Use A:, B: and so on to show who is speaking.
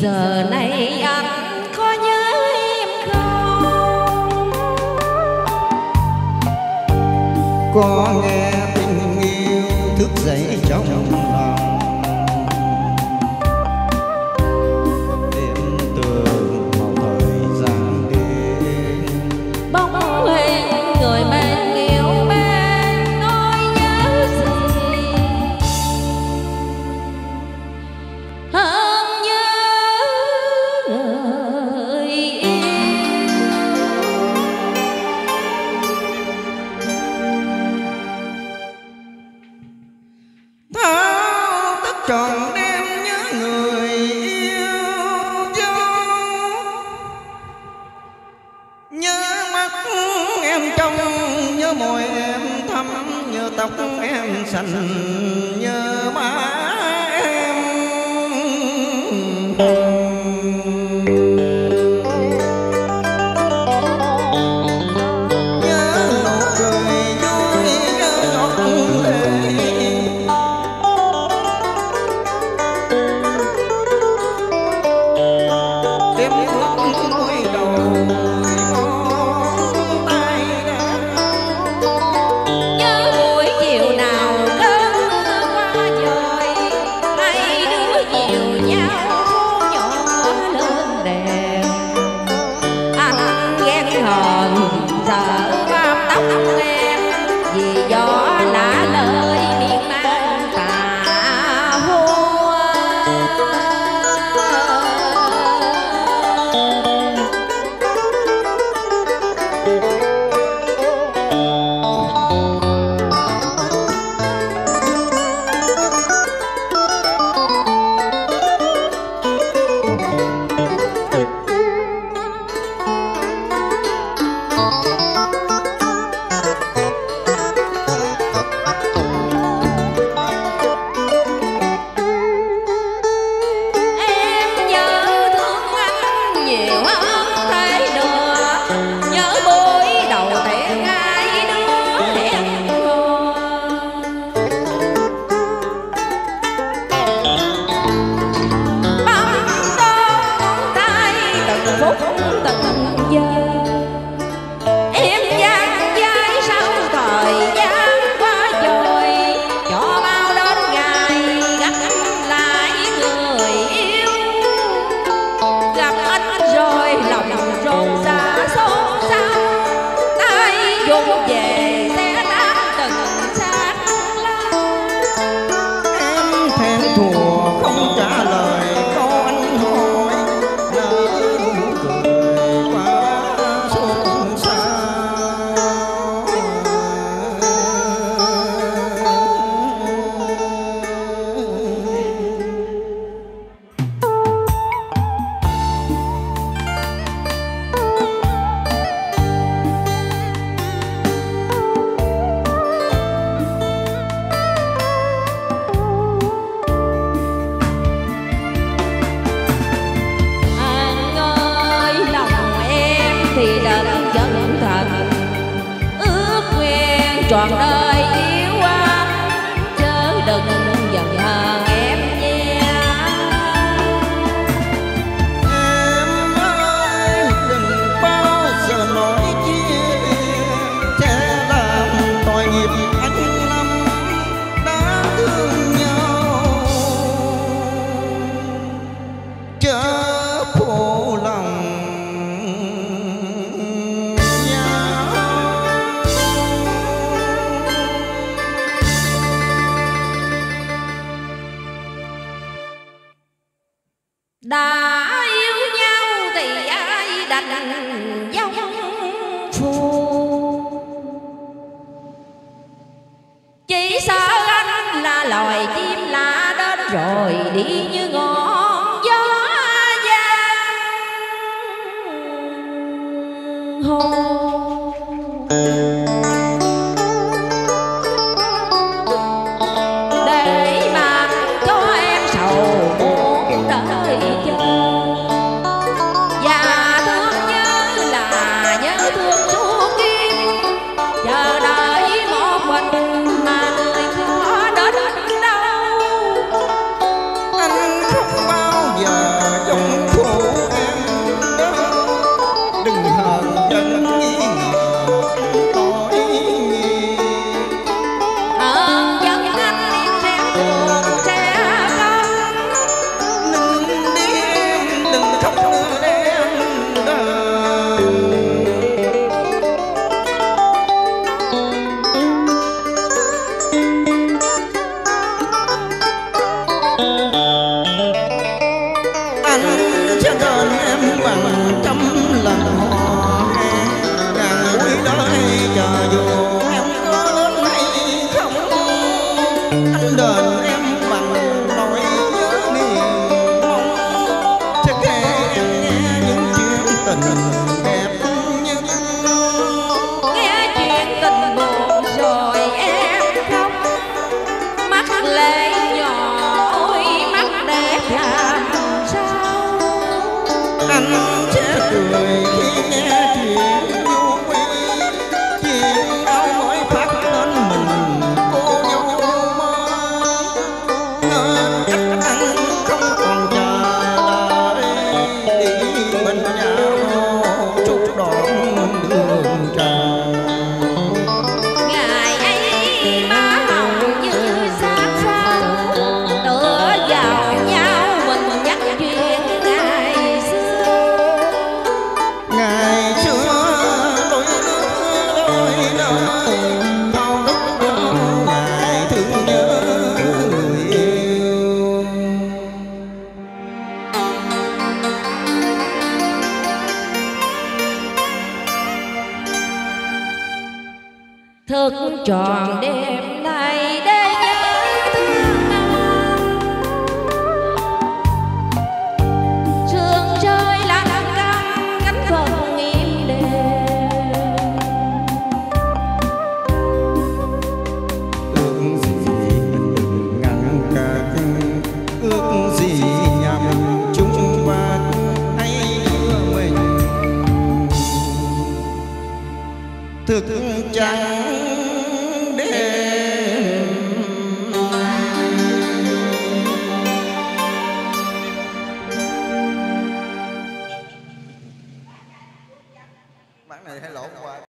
A: giờ này anh có nhớ em không?
B: Có nghe tình yêu thức dậy trong
A: sanh nhớ
B: má em. Nhớ nụ cười vui nhớ ngọt lệ đêm lúc tôi đầu
A: cuộc đời
B: đã
A: yêu nhau thì ai đành giống phu chỉ sợ anh là loài chim lạ đến rồi đi như cho dù em có lớn hay không
B: anh đền em bằng nỗi nhớ niềm mong sẽ kể em nghe những chuyện tình đẹp nhất.
A: Nghe chuyện tình buồn rồi em khóc. Mắt lệ nhỏ ôi mắt đẹp làm sao?
B: Anh sẽ
A: thức tròn đêm. thực chẳng để